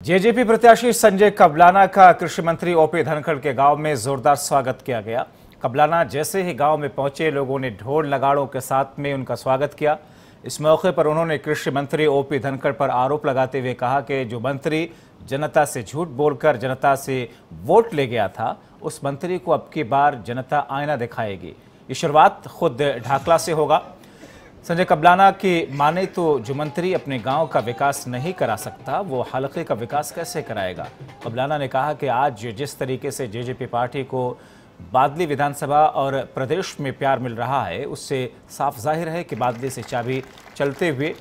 JJP प्रत्याशी संजय कबलाना का कृषि मंत्री ओपी धनखड़ के गाँव में जोरदार स्वागत किया गया। कबलाना जैसे ही गाँव में पहुँचे, लोगों ने ढोल नगाड़ों के साथ में उनका स्वागत किया। इस मौके पर उन्होंने कृषि मंत्री ओपी धनखड़ पर आरोप लगाते हुए कहा कि जो मंत्री जनता से झूठ बोलकर जनता से वोट ले गया था, उस मंत्री को अब की बार जनता आईना दिखाएगी। ये शुरुआत खुद ढाकला से होगा। संजय कबलाना की माने तो जो मंत्री अपने गाँव का विकास नहीं करा सकता, वो हलके का विकास कैसे कराएगा? कबलाना ने कहा कि आज जिस तरीके से जेजेपी पार्टी को बादली विधानसभा और प्रदेश में प्यार मिल रहा है, उससे साफ़ ज़ाहिर है कि बादली से चाबी चलते हुए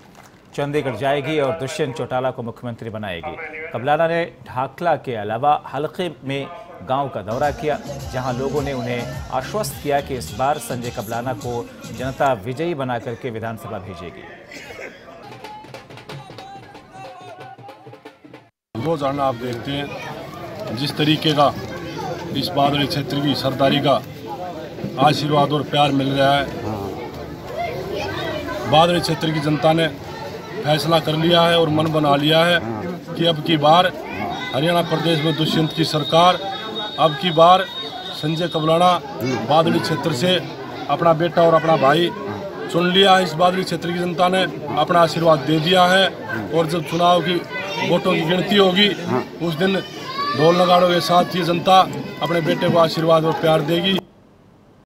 चंडीगढ़ जाएगी और दुष्यंत चौटाला को मुख्यमंत्री बनाएगी। कबलाना ने ढाकला के अलावा हलके में गाँव का दौरा किया, जहाँ लोगों ने उन्हें आश्वस्त किया कि इस बार संजय कबलाना को जनता विजयी बना करके विधानसभा भेजेगी। रोज़ाना आप देखते हैं, जिस तरीके का, इस बादल क्षेत्र की सरदारी का आशीर्वाद और प्यार मिल रहा है। बादल क्षेत्र की जनता ने फैसला कर लिया है और मन बना लिया है कि अब की बार हरियाणा प्रदेश में दुष्यंत की सरकार अब की बार संजय कबलाना बादली क्षेत्र से अपना बेटा और अपना भाई चुन लिया। है इस बादली क्षेत्र की जनता ने अपना आशीर्वाद दे दिया है और जब चुनाव की वोटों की गिनती होगी उस दिन ढोल नगाड़ों के साथ ये जनता अपने बेटे को आशीर्वाद और प्यार देगी।